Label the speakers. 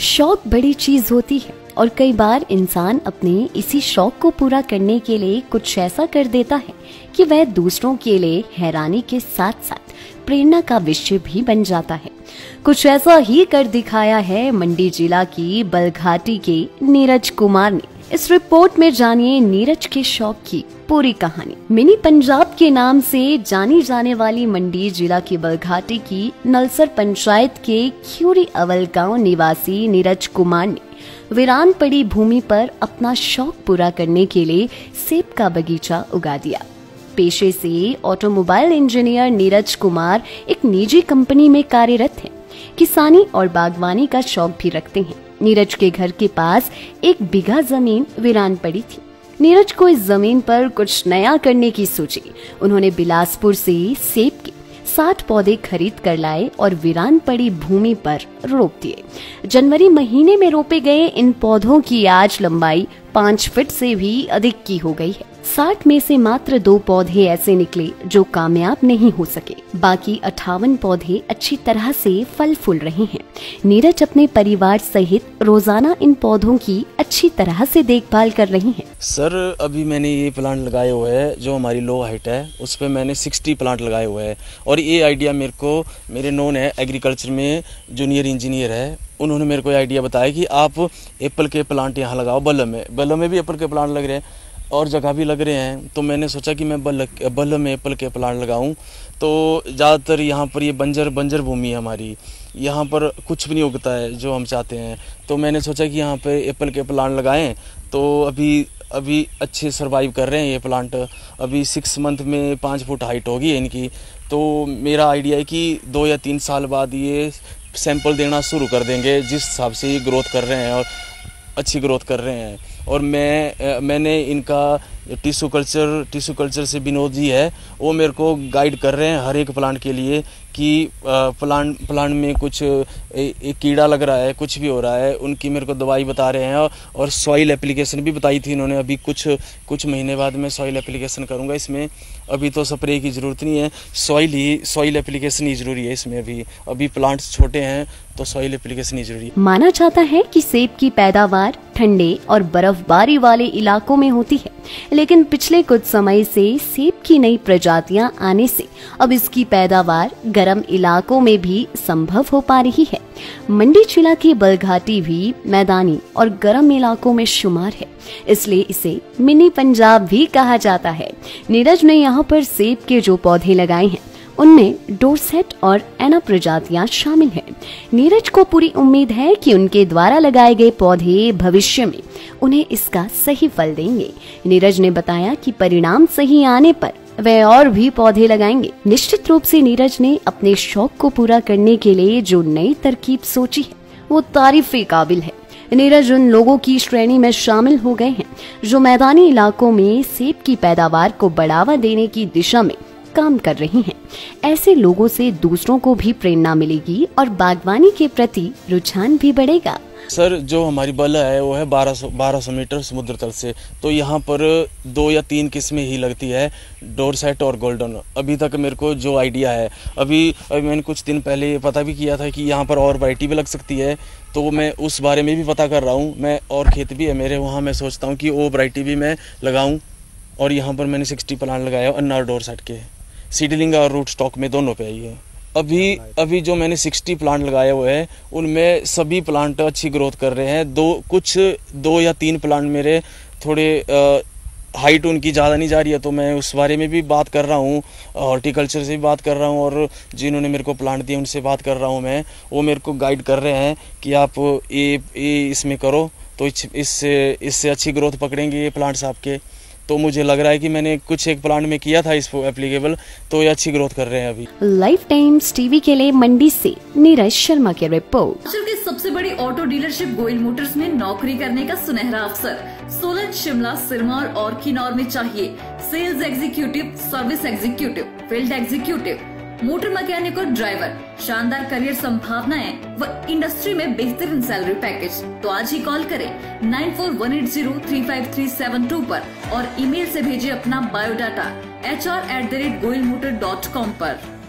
Speaker 1: शौक बड़ी चीज़ होती है और कई बार इंसान अपने इसी शौक को पूरा करने के लिए कुछ ऐसा कर देता है कि वह दूसरों के लिए हैरानी के साथ साथ प्रेरणा का विषय भी बन जाता है। कुछ ऐसा ही कर दिखाया है मंडी जिला की बलघाटी के नीरज कुमार ने। इस रिपोर्ट में जानिए नीरज के शौक की। पूरी कहानी। मिनी पंजाब के नाम से जानी जाने वाली मंडी जिला की बलघाटी की नलसर पंचायत के ख्यूरी अवल गाँव निवासी नीरज कुमार ने वीरान पड़ी भूमि पर अपना शौक पूरा करने के लिए सेब का बगीचा उगा दिया। पेशे से ऑटोमोबाइल इंजीनियर नीरज कुमार एक निजी कंपनी में कार्यरत हैं। किसानी और बागवानी का शौक भी रखते हैं। नीरज के घर के पास एक बीघा ज़मीन वीरान पड़ी थी। नीरज को इस ज़मीन पर कुछ नया करने की सोची। उन्होंने बिलासपुर से सेब के साठ पौधे खरीद कर लाए और वीरान पड़ी भूमि पर रोप दिए। जनवरी महीने में रोपे गए इन पौधों की आज लंबाई पाँच फीट से भी अधिक की हो गई है। साठ में से मात्र दो पौधे ऐसे निकले जो कामयाब नहीं हो सके। बाकी अठावन पौधे अच्छी तरह से फल फूल रहे हैं। नीरज अपने परिवार सहित रोज़ाना इन पौधों की अच्छी तरह से देखभाल कर रही हैं।
Speaker 2: सर, अभी मैंने ये प्लांट लगाए हुए हैं, जो हमारी लो हाइट है, उस पर मैंने सिक्सटी प्लांट लगाए हुए हैं। और ये आइडिया मेरे को, मेरे नोन है, एग्रीकल्चर में जूनियर इंजीनियर है, उन्होंने मेरे को आइडिया बताया कि आप एप्पल के प्लांट यहाँ लगाओ बल्लम में। बल्लम में भी एप्पल के प्लांट लग रहे हैं। और जगह भी लग रहे हैं। तो मैंने सोचा कि मैं बल बल में एप्पल के प्लांट लगाऊँ। तो ज़्यादातर यहाँ पर ये बंजर बंजर भूमि है हमारी। यहाँ पर कुछ भी नहीं उगता है, जो हम चाहते हैं। तो मैंने सोचा कि यहाँ पे एप्पल के प्लांट लगाएँ। तो अभी अभी अच्छे सरवाइव कर रहे हैं ये प्लांट। अभी सिक्स मंथ में पाँच फुट हाइट होगी इनकी। तो मेरा आइडिया है कि दो या तीन साल बाद ये सैंपल देना शुरू कर देंगे, जिस हिसाब से ये ग्रोथ कर रहे हैं और अच्छी ग्रोथ कर रहे हैं। और मैं मैंने इनका टिश्यू कल्चर टिश्यू कल्चर से विनोद जी है। वो मेरे को गाइड कर रहे हैं हर एक प्लांट के लिए कि प्लांट प्लांट में कुछ एक कीड़ा लग रहा है, कुछ भी हो रहा है, उनकी मेरे को दवाई बता रहे हैं और सॉइल एप्लीकेशन भी बताई थी इन्होंने। अभी कुछ कुछ महीने बाद मैं सॉइल एप्लीकेशन करूँगा इसमें। अभी तो स्प्रे की ज़रूरत नहीं है। सॉइल ही सॉइल एप्लीकेशन ही ज़रूरी है इसमें अभी। अभी प्लांट्स छोटे हैं तो सॉइल एप्लीकेशन ही ज़रूरी है।
Speaker 1: माना जाता है कि सेब की पैदावार ठंडे और बर्फबारी वाले इलाकों में होती है। लेकिन पिछले कुछ समय से सेब की नई प्रजातियाँ आने से अब इसकी पैदावार गर्म इलाकों में भी संभव हो पा रही है। मंडी जिला की बलघाटी भी मैदानी और गर्म इलाकों में शुमार है, इसलिए इसे मिनी पंजाब भी कहा जाता है। नीरज ने यहाँ पर सेब के जो पौधे लगाए हैं उनमें डोरसेट और एना प्रजातियाँ शामिल हैं। नीरज को पूरी उम्मीद है कि उनके द्वारा लगाए गए पौधे भविष्य में उन्हें इसका सही फल देंगे। नीरज ने बताया कि परिणाम सही आने पर वे और भी पौधे लगाएँगे। निश्चित रूप से नीरज ने अपने शौक को पूरा करने के लिए जो नई तरकीब सोची है, वो तारीफ़ काबिल है। नीरज उन लोगों की श्रेणी में शामिल हो गए हैं, जो मैदानी इलाकों में सेब की पैदावार को बढ़ावा देने की दिशा में काम कर रही हैं। ऐसे लोगों से दूसरों को भी प्रेरणा मिलेगी और बागवानी के प्रति रुझान भी बढ़ेगा।
Speaker 2: सर, जो हमारी बल है, वो है 1200 1200 मीटर समुद्र तल से। तो यहाँ पर दो या तीन किस्में ही लगती है डोर सेट और गोल्डन। अभी तक मेरे को जो आइडिया है, अभी अभी मैंने कुछ दिन पहले पता भी किया था कि यहाँ पर और वराइटी भी लग सकती है। तो मैं उस बारे में भी पता कर रहा हूँ। मैं, और खेत भी है मेरे, वहाँ मैं सोचता हूँ कि वो वराइटी भी मैं लगाऊँ। और यहाँ पर मैंने सिक्सटी प्लांट लगाया अन्ना डोर सेट के। सीडलिंग और रूट स्टॉक में दोनों पे आई है। अभी अभी जो मैंने 60 प्लांट लगाए हुए हैं, उनमें सभी प्लांट अच्छी ग्रोथ कर रहे हैं। दो, कुछ, दो या तीन प्लांट मेरे थोड़े हाइट उनकी ज़्यादा नहीं जा रही है तो मैं उस बारे में भी बात कर रहा हूँ हॉर्टिकल्चर से भी बात कर रहा हूँ, और जिन्होंने मेरे को प्लांट दिए उनसे बात कर रहा हूँ मैं, वो मेरे को गाइड कर रहे हैं कि आप ये ये इसमें करो तो इससे इससे अच्छी ग्रोथ पकड़ेंगे ये प्लांट्स आपके। तो मुझे लग रहा है कि मैंने कुछ एक प्लांट में किया था इसको एप्लीकेबल तो ये अच्छी ग्रोथ कर रहे हैं अभी।
Speaker 1: लाइफ टाइम्स टीवी के लिए मंडी से नीरज शर्मा की रिपोर्ट
Speaker 3: के सबसे बड़ी ऑटो डीलरशिप गोयल मोटर्स में नौकरी करने का सुनहरा अवसर। सोलन शिमला सिरमौर और किन्नौर में चाहिए। Sales executive service executive field executive motor mechanic और ड्राइवर, शानदार करियर संभावनाएँ व इंडस्ट्री में बेहतरीन सैलरी पैकेज तो आज ही कॉल करें nine four one eight zero three five three seven two और ईमेल से भेजिए अपना biodata H R at the rate Goyal motor dot com आरोप